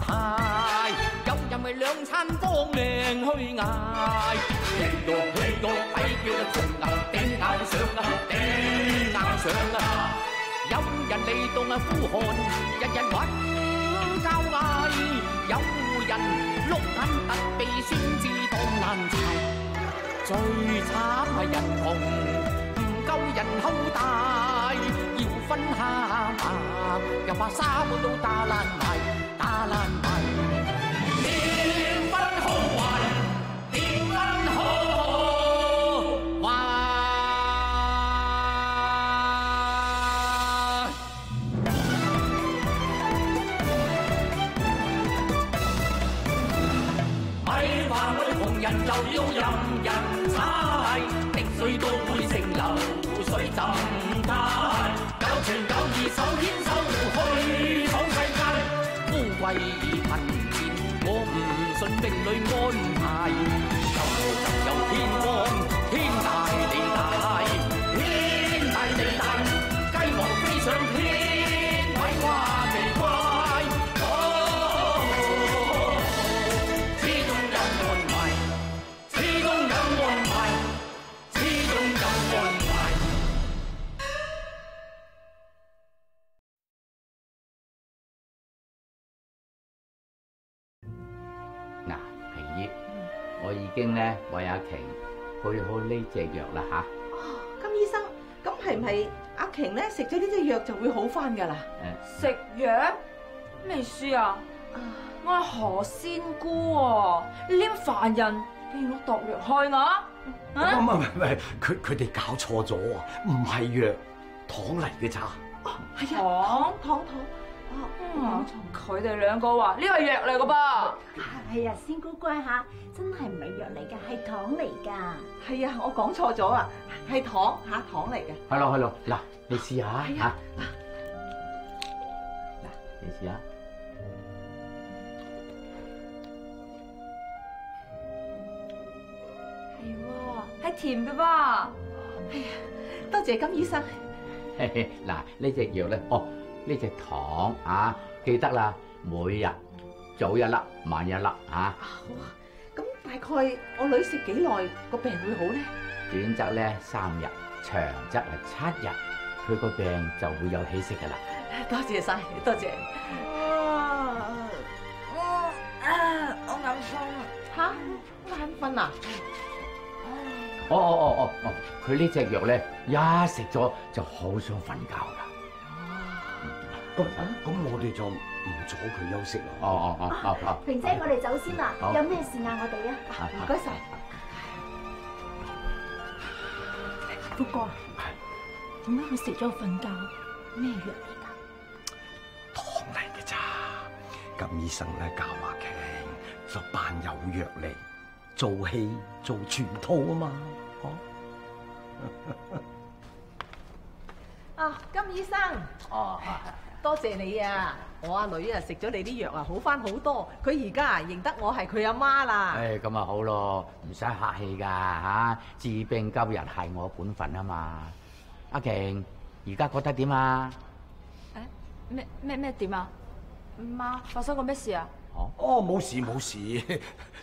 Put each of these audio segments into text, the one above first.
太，有人為兩餐搏命去捱。氣到氣到鬼叫得中啊，頂硬上啊，頂硬上啊！有人嚟到啊呼汗，日日揾交嗌，有人碌眼突鼻先知當難柴。最慘係人窮，唔夠人口大，要分下馬，又怕沙碗都打命裏安咧為阿瓊配好呢隻藥啦吓。哦金醫生，咁係唔係阿瓊咧食咗呢隻藥就會好翻噶啦？誒，食藥咩書啊？我係何仙姑喎，你呢個凡人邊攞毒藥害我？唔啊！係唔係唔係，佢佢哋搞錯咗啊！唔係藥，糖嚟嘅咋？哦係糖糖糖糖，嗯佢哋兩個話呢個係藥嚟噶噃。係啊，仙姑乖吓，真係唔係藥嚟㗎，係糖嚟㗎。係啊，我講錯咗啊，係糖嚇糖嚟嘅。係咯係咯，嗱，你試下吓。嗱，你試下。係喎，係甜嘅噃。多謝金醫生。嘿嘿嗱，呢只藥咧，哦，呢隻糖啊，記得啦，每日早一粒，晚一粒啊，啊好啊，咁大概我女食幾耐個病會好咧？短則咧三日，長則係七日，佢個病就會有起色噶啦。多謝晒，多謝。我啊，我眼瞓。吓，眼瞓啊？哦哦哦哦哦，佢呢隻藥咧一食咗就好想瞓覺噶。咁咁我哋就唔阻佢休息啦。哦哦哦哦哦，萍姐，我哋走先啦，有咩事嗌我哋啊？啊唔該晒。福哥啊，點解佢食咗瞓覺？咩藥嚟㗎？糖嚟嘅咋？咁醫生咧教阿瓊就扮有藥嚟做戲做全套啊嘛，哦。啊，金醫生，哦，多謝你啊！我阿女啊食咗你啲藥啊，好翻好多。佢而家啊認得我係佢阿媽啦。誒咁啊好咯，唔使客氣噶嚇，治病救人係我本分啊嘛。阿瓊，而家覺得點啊？誒咩咩咩點啊？媽，發生過咩事啊？哦，哦，冇事冇事，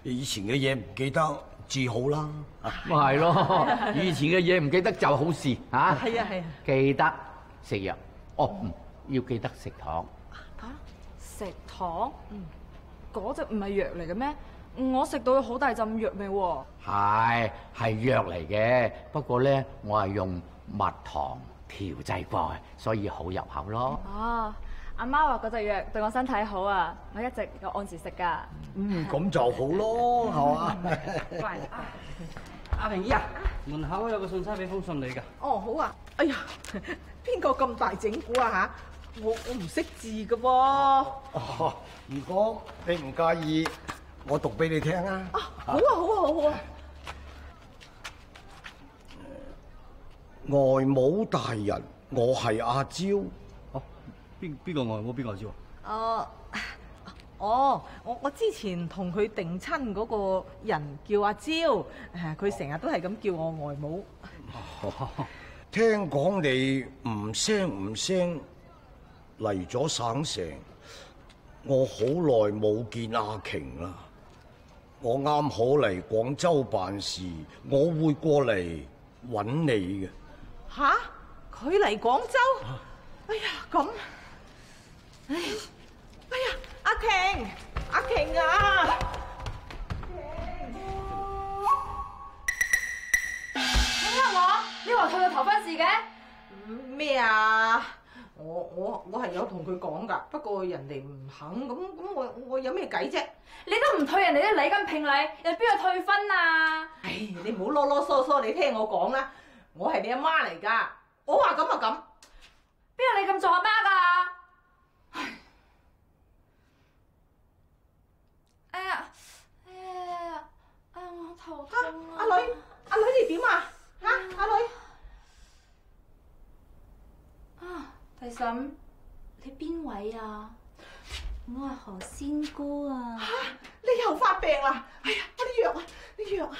以前嘅嘢唔記得治好啦。咪係咯，以前嘅嘢唔記得就好事嚇。係啊係啊。記得食藥，哦，嗯，要記得食糖。嚇、食糖？嗯，嗰只唔係藥嚟嘅咩？我食到好大陣藥味喎。係係藥嚟嘅，不過咧我係用蜜糖調製過，所以好入口咯。啊，阿媽話嗰隻藥對我身體好啊，我一直有按時食㗎。嗯，咁就好咯，係嘛？乖阿平姨啊，門口有個信差俾封信你㗎。哦，好啊。哎呀，邊個咁大整蠱啊吓？我我唔識字嘅喎。哦，如果你唔介意，我讀俾你聽啊。啊，好啊，好啊，好啊。外母大人，我係阿蕉。哦，邊邊個外母邊個知喎？哦，哦，我我之前同佢定親嗰個人叫阿蕉，誒，佢成日都係咁叫我外母。聽講你唔聲唔聲嚟咗省城，我好耐冇見阿瓊啦，我啱好嚟廣州辦事，我會過嚟揾你嘅。吓？佢嚟廣州？哎呀，咁，哎，哎呀，阿瓊，阿瓊啊！點解我？你話佢有頭婚事嘅？咩啊？我我我係有同佢講㗎，不過人哋唔肯，咁咁我我有咩計啫？你都唔退人哋啲禮金聘禮，人哋邊有退婚啊？唉，你唔好囉囉嗦嗦，你聽我講啦，我係你阿媽嚟㗎，我話咁就咁。邊有你咁做阿媽噶？唉哎呀，哎呀，哎呀，我頭嚇痛啊！阿女，阿女你點啊？嚇，阿女，啊，大嬸，你邊位啊？我係何仙姑啊！你又發病啦？哎呀，我啲藥啊，啲藥啊！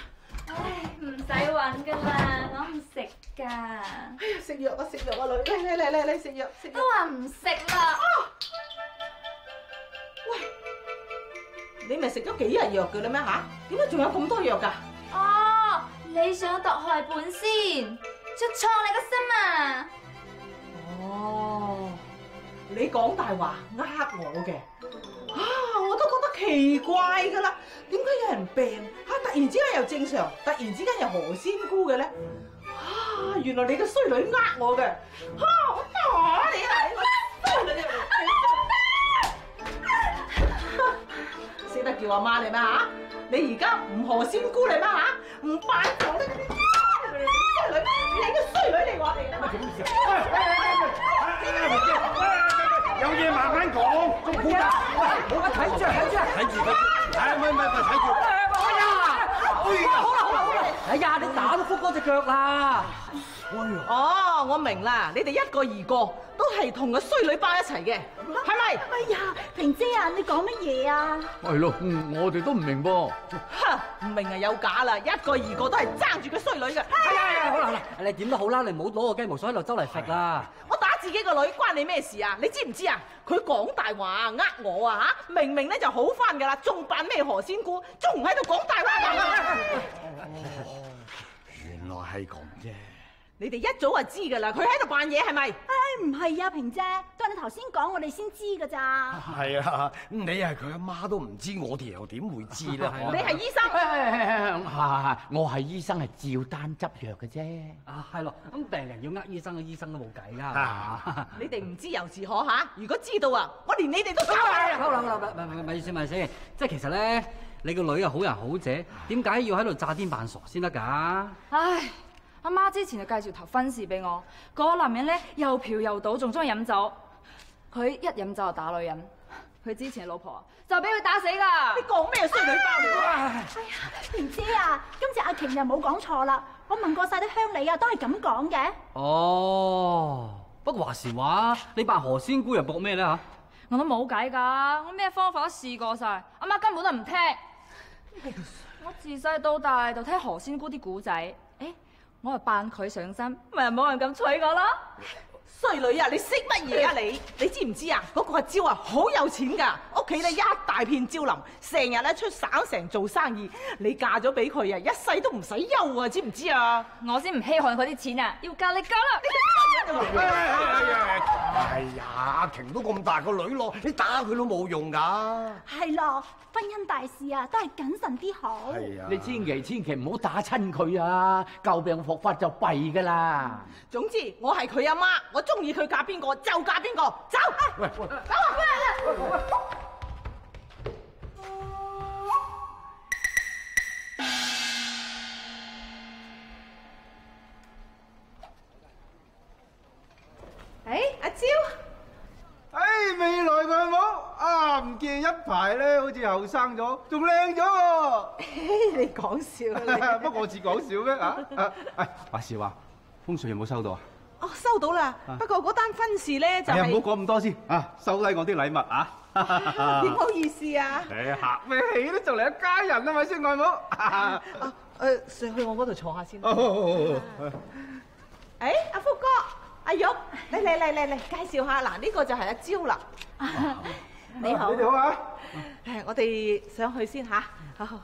唉，唔使揾噶啦，我唔食噶，哎呀，食藥啊，食藥啊，女，嚟嚟嚟嚟嚟食藥食藥都。話唔食啦。喂你咪食咗幾日藥㗎啦咩吓？點解仲有咁多藥㗎？哦，你想毒害本仙，着錯你個心啊！你講大話呃我嘅，啊，我都覺得奇怪㗎啦，點解有人病嚇突然之間又正常，突然之間又何仙姑嘅咧？啊，原來你個衰女呃我嘅，嚇我打你啊！你個衰女你識得叫阿媽你咩嚇？你而家唔何仙姑你咩嚇？唔扮咗你個衰女，你個衰女嚟我嚟啦嘛！有嘢慢慢講，仲估㗎？喂，我睇住睇住睇住睇住，唉，唔係唔係唔係睇住。哎呀，你打到福哥只腳啦！哦，我明啦，你哋一個二個都係同個衰女包一齊嘅，係咪？哎呀，萍姐啊，你講乜嘢啊？係咯，嗯我哋都唔明噃。哈，唔明啊有假啦，一個二個都係爭住個衰女嘅。哎呀呀，好啦好啦，你點都好啦，你唔好攞個雞毛掃喺度周嚟揈啦。我打自己个女关你咩事啊？你知唔知啊？佢讲大话呃我啊吓，明明咧就好翻噶啦，仲扮咩何仙姑，仲喺度讲大話。原来系咁啫。你哋一早就知噶啦，佢喺度扮嘢係咪？唉，唔係啊，平姐，都係你頭先講，我哋先知噶咋。係啊，你係佢阿媽都唔知，我哋又點會知咧？你係醫生，係 我係醫生，係照單執藥嘅啫。啊，係咯，咁病人要呃醫生，醫生都冇計噶。你哋唔知由是可嚇。如果知道啊，我連你哋都搞埋。好啦好啦，咪咪咪咪先咪先，即係其實咧，你個女係好人好姐，點解要喺度詐癲扮傻先得㗎？唉，阿媽之前就介紹頭婚事俾我，嗰、個男人咧又嫖又賭，仲中意飲酒。佢一飲酒就打女人，佢之前嘅老婆啊就俾佢打死你㗎。講咩衰女包料啊？哎呀，唔知啊，今次阿瓊又冇講錯啦，我問過晒啲鄉里啊，都係咁講嘅。哦，不過話時話，你扮何仙姑又搏咩咧嚇？我都冇計㗎，我咩方法都試過晒，阿媽根本都唔聽。我自細到大就聽何仙姑啲古仔，誒，我话扮佢上身，咪冇人敢娶我咯。衰女啊！你識乜嘢啊 你？你知唔知啊？嗰、個阿蕉啊，好有錢㗎，屋企咧一大片蕉林，成日咧出省城做生意。你嫁咗俾佢啊，一世都唔使憂啊，知唔知啊？我先唔稀罕佢啲錢啊，要嫁你嫁啦。哎呀，阿瓊都咁大個女咯，你打佢都冇用㗎。係咯，婚姻大事啊，都係謹慎啲好。係啊，你千祈千祈唔好打親佢啊！舊病復發就弊噶啦。總之我係佢阿媽，我中意佢嫁邊個就嫁邊個，走！喂喂，走啊！誒，阿蕉，唉，未來外母啊，唔見一排咧，好似後生咗，仲靚咗喎。你講笑啊不過我似講笑咩啊？啊，唉，話時話，風水有冇收到啊？哦，收到啦，不過嗰單婚事咧就唔好講咁多先啊，收低我啲禮物啊。點好意思啊？誒，客咩氣都就嚟一家人啊嘛，先外母。啊，誒上去我嗰度坐下先。哦誒，阿福哥、阿玉，嚟嚟嚟嚟嚟，介紹下嗱，呢個就係阿蕉啦。你好你哋好啊！誒，我哋上去先吓。好好好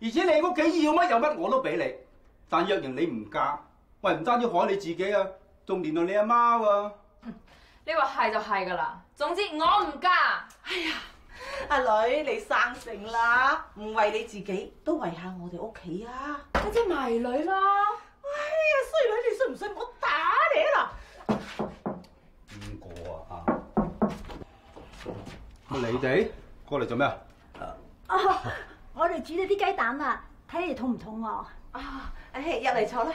而且你屋企要乜有乜我都俾你。但若然你唔嫁，喂，唔單止害你自己啊，仲連累你阿媽喎。你話係就係噶啦，總之我唔嫁。哎呀阿女，你生性啦，唔為你自己，都為下我哋屋企啊！嗰隻迷女啦，哎呀，衰女，你信唔信我打你啦邊個啊？啊你哋過嚟做咩啊？哦，我哋煮咗啲雞蛋啊，睇你哋肚唔肚餓？啊，誒，入嚟坐啦。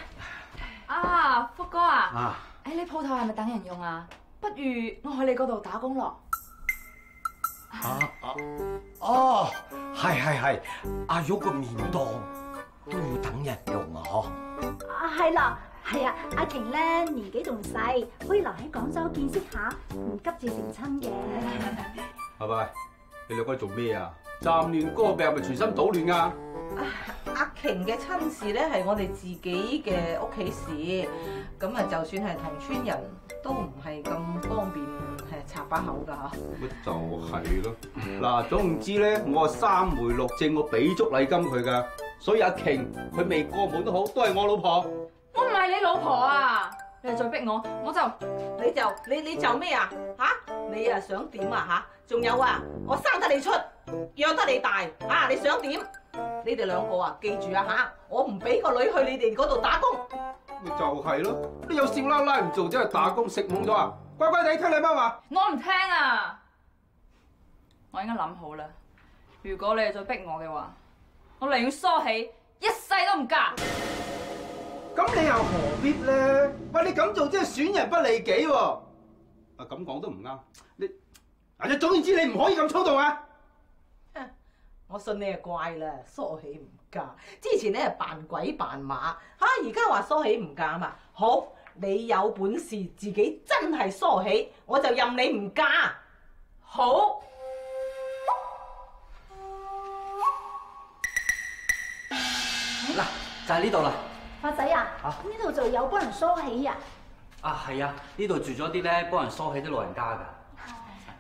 啊，福哥啊，啊，誒你鋪頭係咪等人用啊？不如我去你嗰度打工咯。啊啊哦，係係係，阿玉個面檔都要等人用啊！嗬。啊，係啦，係啊，阿瓊咧年紀仲細，可以留喺廣州見識下，唔急住成親嘅。拜拜，你兩個做咩啊？暫亂歌病咪全心搗亂啊！阿瓊嘅親事咧係我哋自己嘅屋企事，咁啊就算係同村人都唔係咁方便係插把口㗎嚇。咪就係咯，嗱，總唔知咧，我三媒六證，我俾足禮金佢噶，所以阿瓊佢未過門都好，都係我老婆。我唔係你老婆啊！你係再逼我，我就你就你你就咩啊？嚇！你啊想點啊嚇？仲有啊，我生得你出，養得你大啊！你想點？你哋兩個啊，記住啊吓！我唔俾個女去你哋嗰度打工。咪就係咯，你有少奶奶唔做，真係打工食懵咗啊！乖乖地聽你媽話。我唔聽啊！我應該諗好啦，如果你哋再逼我嘅話，我寧願梳起，一世都唔嫁。咁你又何必咧？喂，你咁做即係損人不利己喎！啊，咁講都唔啱。你啊，你總言之，你唔可以咁粗動啊！我信你係怪啦，梳起唔嫁。之前咧扮鬼扮馬，嚇而家話梳起唔嫁嘛。好，你有本事自己真係梳起，我就任你唔嫁。好，嗱，就係呢度啦。發仔啊，啊呢度就有幫人梳起啊。啊，係啊，呢度住咗啲咧幫人梳起啲老人家㗎。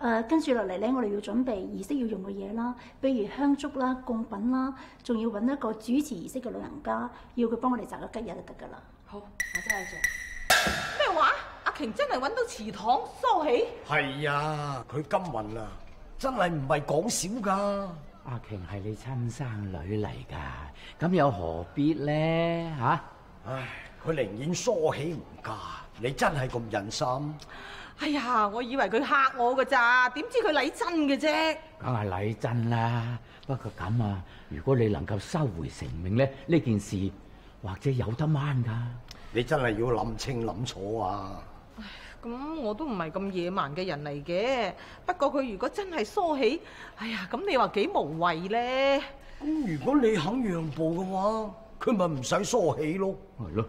誒、跟住落嚟咧，我哋要準備儀式要用嘅嘢啦，比如香燭啦、供品啦，仲要揾一個主持儀式嘅老人家，要佢幫我哋摘個吉日就得㗎啦。好，我真係做。咩話？阿瓊真係揾到祠堂梳起？係啊，佢金運啊，真係唔係講少噶。阿瓊係你親生女嚟㗎，咁又何必咧嚇？唉，佢寧願梳起唔嫁，你真係咁忍心？哎呀，我以為佢嚇我㗎咋，點知佢禮真嘅啫。梗係禮真啦，不過咁啊，如果你能夠收回成命咧，呢件事或者有得掹㗎。你真係要諗清諗楚啊！咁我都唔係咁野蠻嘅人嚟嘅，不過佢如果真係梳起，哎呀，咁你話幾無謂咧？咁如果你肯讓步嘅話，佢咪唔使梳起咯。係咯，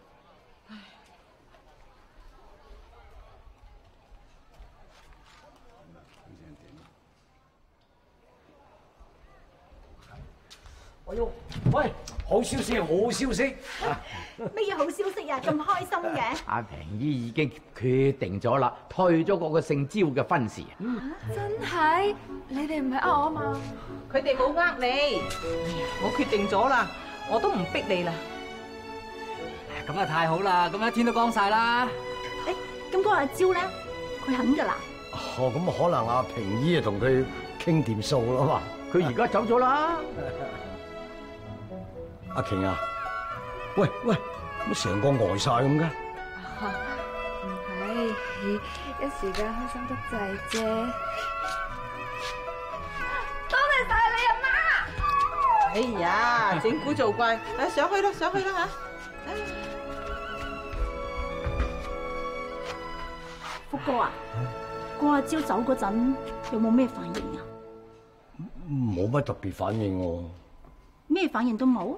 哎呦，喂，好消息，好消息！咩嘢好消息啊？咁開心嘅？阿平姨已經決定咗啦，退咗嗰個姓招嘅婚事。真係？你哋唔係呃我啊嘛？佢哋冇呃你，我決定咗啦，我都唔逼你啦。咁啊太好啦，咁一天都光晒啦。誒，咁嗰個阿蕉咧，佢肯㗎啦。哦，咁可能阿平姨啊同佢傾掂數啦嘛。佢而家走咗啦。阿瓊啊，喂喂，乜成個呆晒咁嘅？唔係，一時間開心得滯啫。多謝晒你阿媽！哎呀，整蠱做怪，誒上去啦，上去啦嚇！福哥啊，個阿蕉走嗰陣有冇咩反應啊？冇乜特別反應喎。咩反應都冇？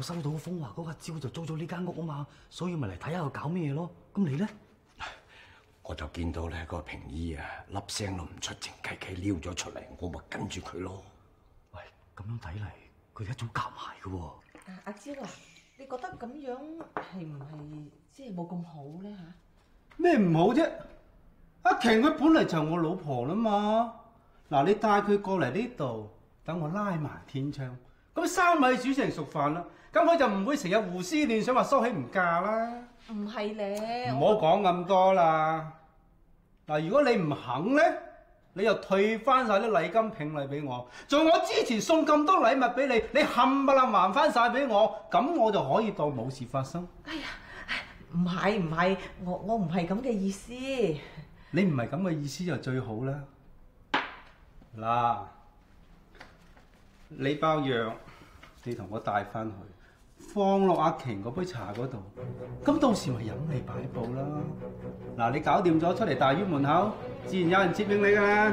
我收到風話嗰個招就租咗呢間屋啊嘛，所以咪嚟睇下佢搞咩嘢咯。咁你咧？我就見到咧個平姨啊，粒聲都唔出，靜雞雞撩咗出嚟，我咪跟住佢咯。喂，咁樣睇嚟，佢一早夾埋嘅喎。阿蕉啊，你覺得咁樣係唔係即係冇咁好咧嚇？咩唔好啫？阿瓊佢本嚟就係我老婆啦嘛。嗱，你帶佢過嚟呢度，等我拉埋天窗，咁三米煮成熟飯啦。咁佢就唔會成日胡思亂想話收起唔嫁啦。唔係咧，唔好講咁多啦。嗱，如果你唔肯咧，你又退翻晒啲禮金聘禮俾我，仲我之前送咁多禮物俾你，你冚唪唥還翻晒俾我，咁我就可以當冇事發生。哎呀唔係唔係，我我唔係咁嘅意思。你唔係咁嘅意思就最好啦。嗱，你包藥你同我帶翻去，放落阿瓊嗰杯茶嗰度，咁到時咪飲你擺布啦。嗱，你搞掂咗出嚟大院門口，自然有人接應你噶啦。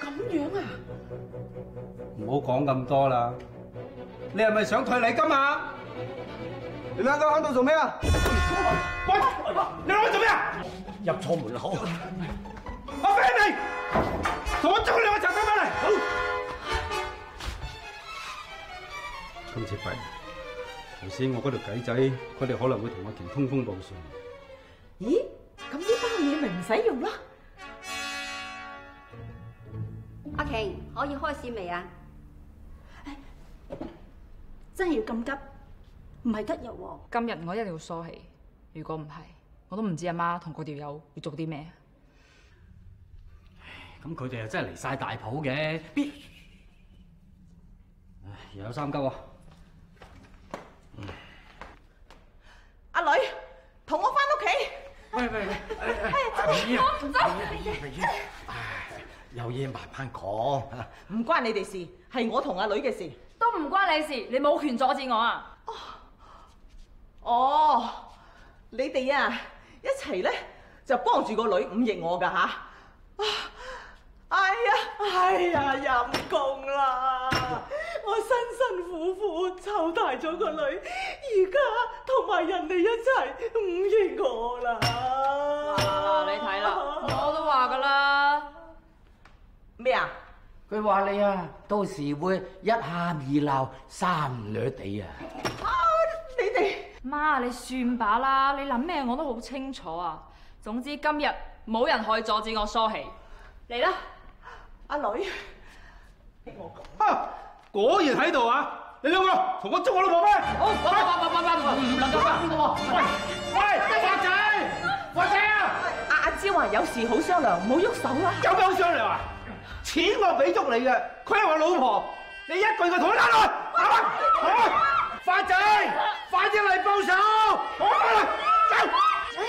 咁樣啊？唔好講咁多啦。你係咪想退禮金啊？你兩個喺度做咩啊？喂，你兩個做咩啊？入錯門口，阿飛你，同我捉兩個賊仔翻嚟。好。今次弊，頭先我嗰條計仔，佢哋可能會同阿琼通風報信。咦？咁呢包嘢咪唔使用啦？阿瓊，可以開始未啊？真係要咁急？唔係吉日喎。今日我一定要梳起，如果唔係，我都唔知阿媽同嗰條友要做啲咩。咁佢哋又真係離晒大譜嘅，必唉又有三急啊！阿女，同我翻屋企。喂喂喂，阿平姨啊，平姨平姨，唉有嘢慢慢讲。唔关你哋事，系我同阿女嘅事。都唔关你事，你冇权阻止我啊！哦，你哋啊一齐咧就帮住个女忤逆我噶吓。哎呀，哎呀，陰公啦！我辛辛苦苦湊大咗個女，而家同埋人哋一齊忤逆我啦！啊，你睇啦，我都話噶啦。咩啊？佢話你啊，到時會一喊二鬧三掠地啊！你哋媽，你算把啦，你諗咩我都好清楚啊。總之今日冇人可以阻止我梳起，嚟啦！阿女，啊，果然喺度啊！你两个同我捉我老婆咩？好，喂喂喂喂喂，唔能夠咁嘅喎！喂喂，發仔，發仔啊！阿阿蕉話有事好商量，唔好喐手啦。有咩好商量啊？钱我俾足你嘅，佢系我老婆，你一句就同佢拉落去，打翻，好，發仔，快啲嚟報仇，好啦，走，嗯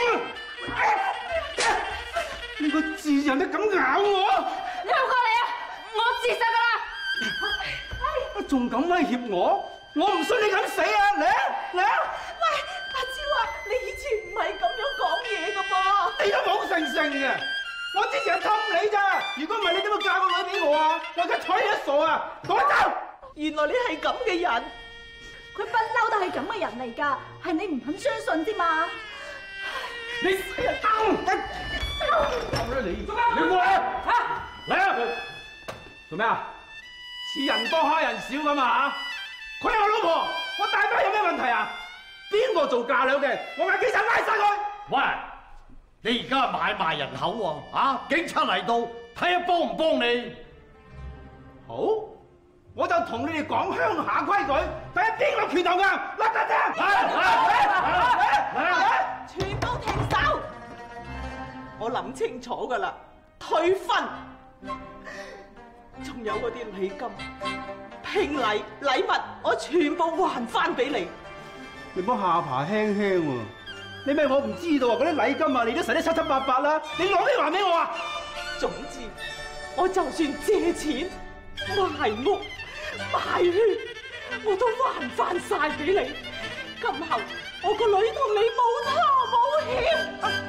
呢個賤人都咁咬我，你好過你啊！我自殺噶啦！仲敢威脅我？我唔信你敢死啊！嚟啊嚟啊！喂，阿蕉啊，你以前唔係咁樣講嘢噶噃。你都冇成性嘅，我之前係氹你咋。如果唔係，你點會嫁個女俾我啊？我而家睬你一傻啊！趕走！原來你係咁嘅人，佢不嬲都係咁嘅人嚟㗎，係你唔肯相信啫嘛。你死人兜！兜啦你！你過嚟啊！嚟啊！做咩啊？似人多蝦人少咁啊嚇！佢係我老婆，我大媽有咩問題啊？邊個做嫁娘嘅？我嗌警察拉晒佢！喂，你而家係買賣人口喎，啊！警察嚟到，睇下幫唔幫你。好，我就同你哋講鄉下規矩，睇下邊個拳頭硬，甩得啫！全部停手！我諗清楚噶啦，退婚，仲有嗰啲礼金、聘礼、禮物，我全部還翻俾你。你唔好下巴輕輕喎！你咩我唔知道啊？嗰啲禮金啊，你都使得七七八八啦！你攞咩還俾我啊？總之，我就算借錢、賣屋、賣血，我都還翻晒俾你。今后我個女同你冇拖冇險。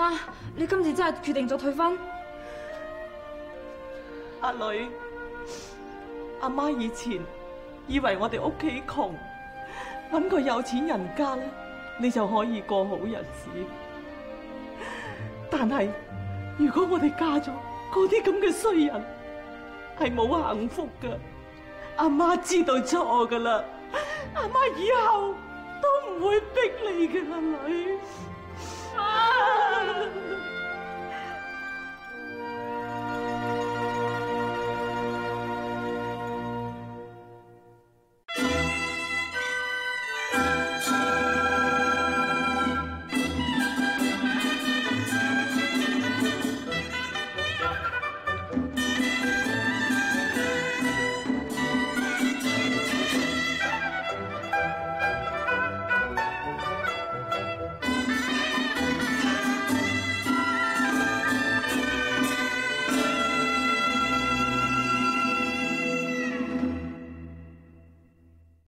妈，你今次真係決定咗退婚？阿女，阿媽以前以為我哋屋企窮，揾个有錢人家咧，你就可以過好日子。但係如果我哋嫁咗嗰啲咁嘅衰人，係冇幸福噶。阿媽知道錯噶啦，阿媽以後都唔會逼你噶啦，女。